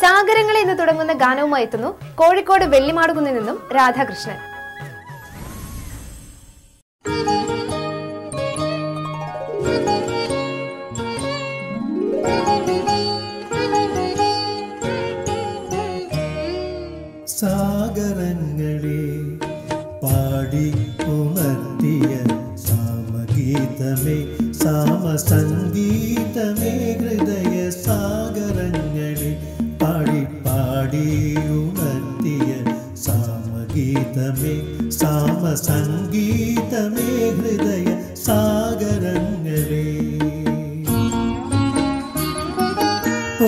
സാഗരങ്ങളെ എന്ന് തുടങ്ങുന്ന ഗാനവുമായി എത്തുന്നു കോഴിക്കോട് വെള്ളിമാടുകുന്നിൽ നിന്നും രാധാകൃഷ്ണൻ. സാഗരങ്ങളെ പാടി ഉണർത്തിയ സാമഗീതമേ സാമസംഗീതമേ ഹൃദയ സാഗരങ്ങളെ സാമഗീതമേ സാമസംഗീതമേ ഹൃദയ സാഗരങ്ങളെ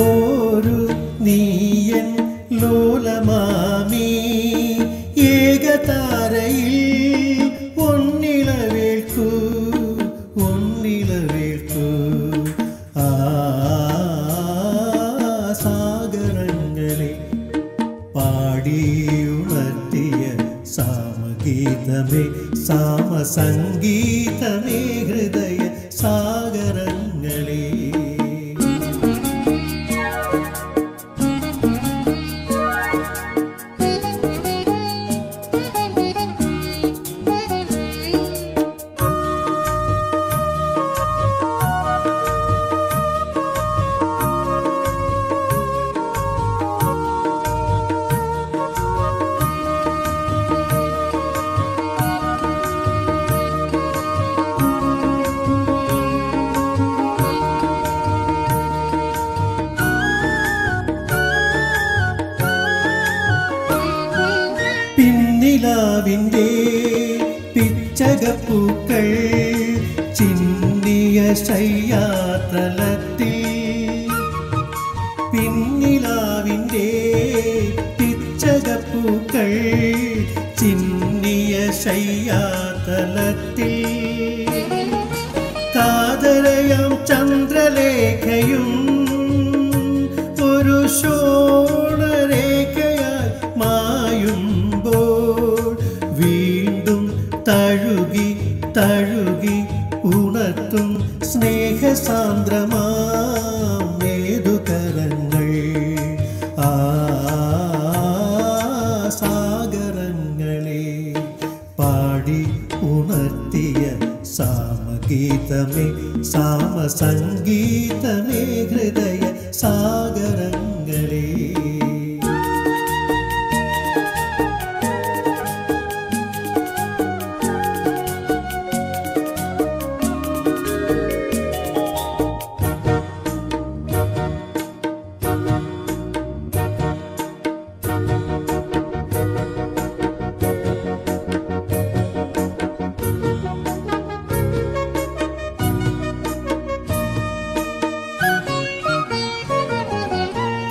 ഒരു നീയൻ ലോലമാമി ഏകതാരയിൽ സാമഗീതമേ സാമസംഗീതമേ ഹൃദയ സാഗരങ്ങളെ പിന്നിലാവിന്റെ പിച്ചകപ്പൂക്കൾ ചിന്നിയ ശയ്യാതലത്തിൽ. പിന്നിലാവിന്റെ പിച്ചകപ്പൂക്കൾ ചിന്നിയ ശയ്യാതലത്തിൽ. കാതരയം ചന്ദ്രലേഖയും ഒരു ശോണരേഖയായി തഴുകി തഴുകി ഉണർത്തും സ്നേഹസാന്ദ്രമാം മേതുകരങ്ങൾ ആ സാഗരങ്ങളെ പാടി ഉണർത്തിയ സാമഗീതമേ സാമസംഗീതമേ ഹൃദയ സാഗരങ്ങളെ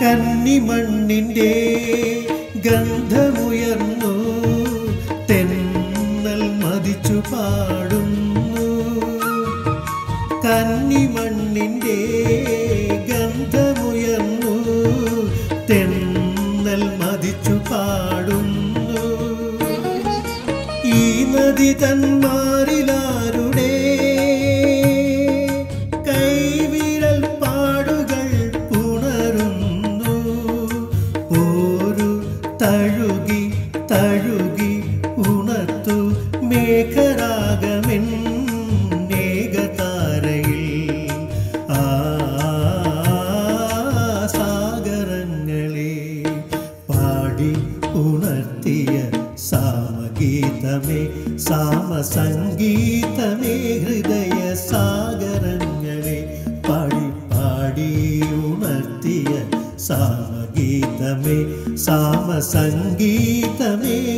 കന്നിമണ്ണിന്റെ ഗന്ധമുയർന്നു തെന്നൽ മതിച്ചു പാടുന്നു. കന്നിമണ്ണിന്റെ ഗന്ധമുയർന്നു തെന്നൽ മതിച്ചു പാടുന്നു. ഈ നദി തന്മാറിലാരുടെ തഴുകി തഴുകി ഉണർത്തു മേഘരാഗമെൻ മേഘതാരയിൽ. ആ സാഗരങ്ങളെ പാടി ഉണർത്തിയ സാമഗീതമേ സാമസംഗീതമേ. मे सात मे